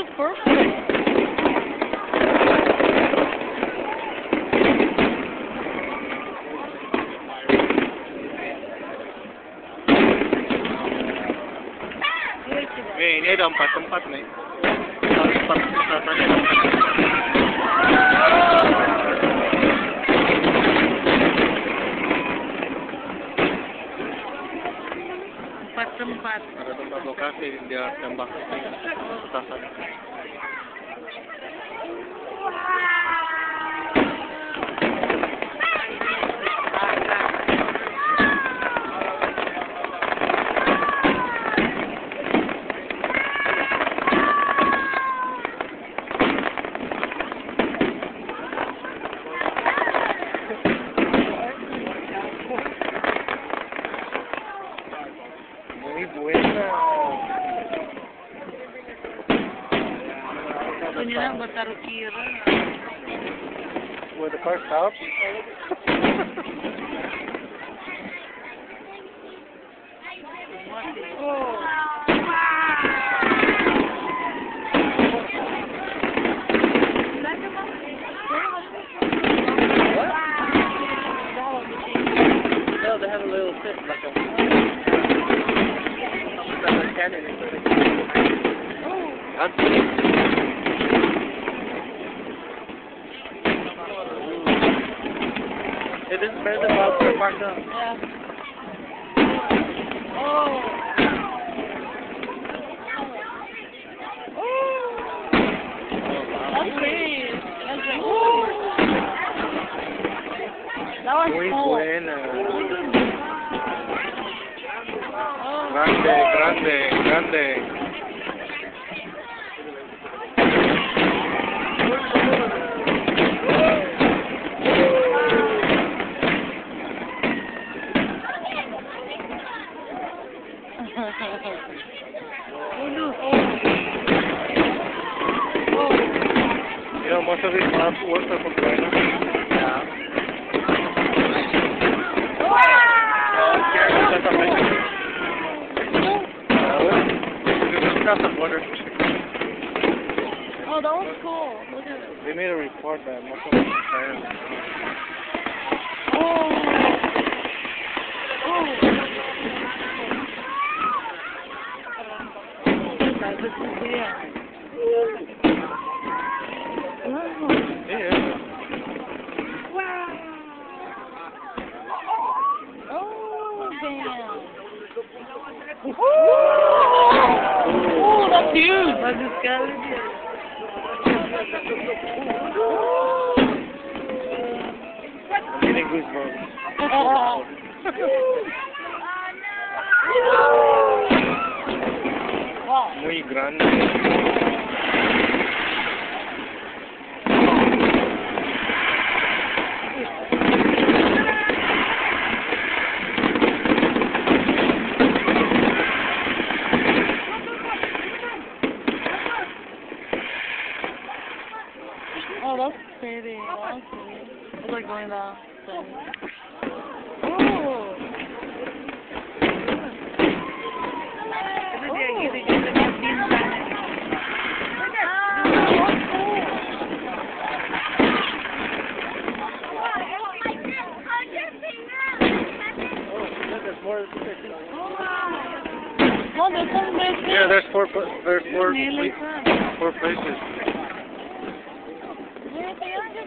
his birthday. Eh, ini ada empat tempat nih. Empat tempat Empat tempat. Ada tempat lokasi dia tembak petasan. Nila bataru. Where the car stops. They have a little pit like a. Like a cannon. That's It is better than Walter Park now. Yeah. Oh. That's great. That's great. That was Muy cool. buena. Oh. Grande, grande, grande. Most of these maps work from China. Oh, that was cool. Look at it. They made a report that most of them. Oh. Oh. Wow. Oh, damn. Oh, that's huge. That's just I'm getting goosebumps. wow. Muy grande. Oh, that's pretty. That's pretty. It's like going down. Oh. There's more. Oh, there's some there too. Yeah, there's four. There's four. Nearly. Four places. There's the